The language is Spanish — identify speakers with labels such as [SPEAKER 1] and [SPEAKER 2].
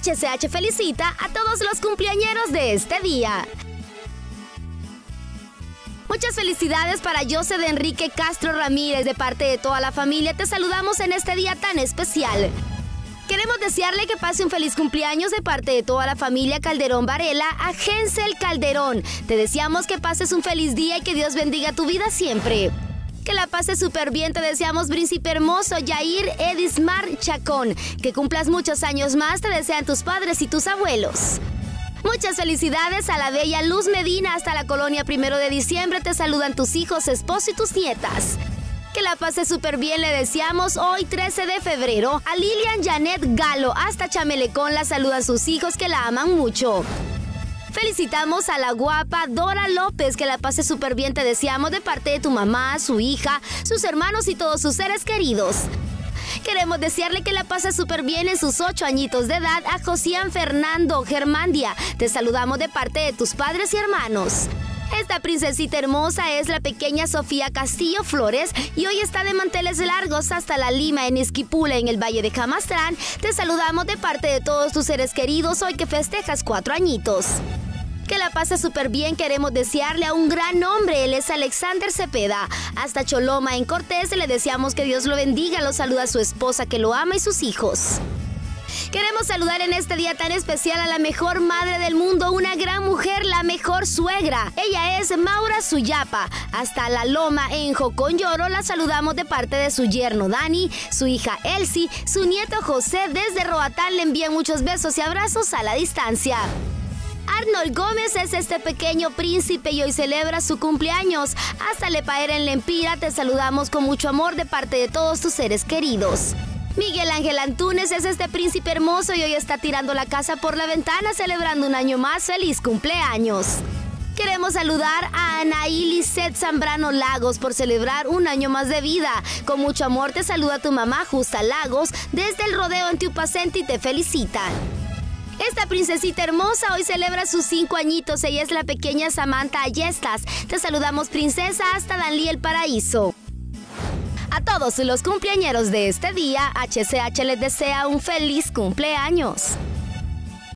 [SPEAKER 1] HCH felicita a todos los cumpleañeros de este día. Muchas felicidades para José de Enrique Castro Ramírez de parte de toda la familia. Te saludamos en este día tan especial. Queremos desearle que pase un feliz cumpleaños de parte de toda la familia Calderón Varela a Gensel Calderón. Te deseamos que pases un feliz día y que Dios bendiga tu vida siempre. Que la pases súper bien, te deseamos príncipe hermoso Yair Edismar Chacón. Que cumplas muchos años más, te desean tus padres y tus abuelos. Muchas felicidades a la bella Luz Medina hasta la colonia primero de diciembre. Te saludan tus hijos, esposo y tus nietas. Que la pase súper bien, le deseamos hoy 13 de febrero a Lilian Janet Galo hasta Chamelecón. La saludan sus hijos que la aman mucho. Felicitamos a la guapa Dora López, que la pase súper bien, te deseamos de parte de tu mamá, su hija, sus hermanos y todos sus seres queridos. Queremos desearle que la pase súper bien en sus ocho añitos de edad a Josian Fernando Germandia. Te saludamos de parte de tus padres y hermanos. Esta princesita hermosa es la pequeña Sofía Castillo Flores y hoy está de manteles largos hasta la Lima en Esquipula en el Valle de Camastrán. Te saludamos de parte de todos tus seres queridos hoy que festejas cuatro añitos. Que la pase súper bien, queremos desearle a un gran hombre, él es Alexander Cepeda. Hasta Choloma en Cortés le deseamos que Dios lo bendiga, lo saluda a su esposa que lo ama y sus hijos. Queremos saludar en este día tan especial a la mejor madre del mundo, una gran mujer, la mejor suegra. Ella es Maura Suyapa. Hasta La Loma en Joconlloro la saludamos de parte de su yerno Dani, su hija Elsie, su nieto José. Desde Roatán le envían muchos besos y abrazos a la distancia. Arnold Gómez es este pequeño príncipe y hoy celebra su cumpleaños. Hasta Lepaera en Lempira te saludamos con mucho amor de parte de todos tus seres queridos. Miguel Ángel Antunes es este príncipe hermoso y hoy está tirando la casa por la ventana celebrando un año más. ¡Feliz cumpleaños! Queremos saludar a Anaí Lisset Zambrano Lagos por celebrar un año más de vida. Con mucho amor te saluda tu mamá Justa Lagos desde el rodeo en y te felicitan. Esta princesita hermosa hoy celebra sus cinco añitos. Ella es la pequeña Samantha Ayestas. Te saludamos, princesa, hasta Danlí el Paraíso. A todos los cumpleañeros de este día, HCH les desea un feliz cumpleaños.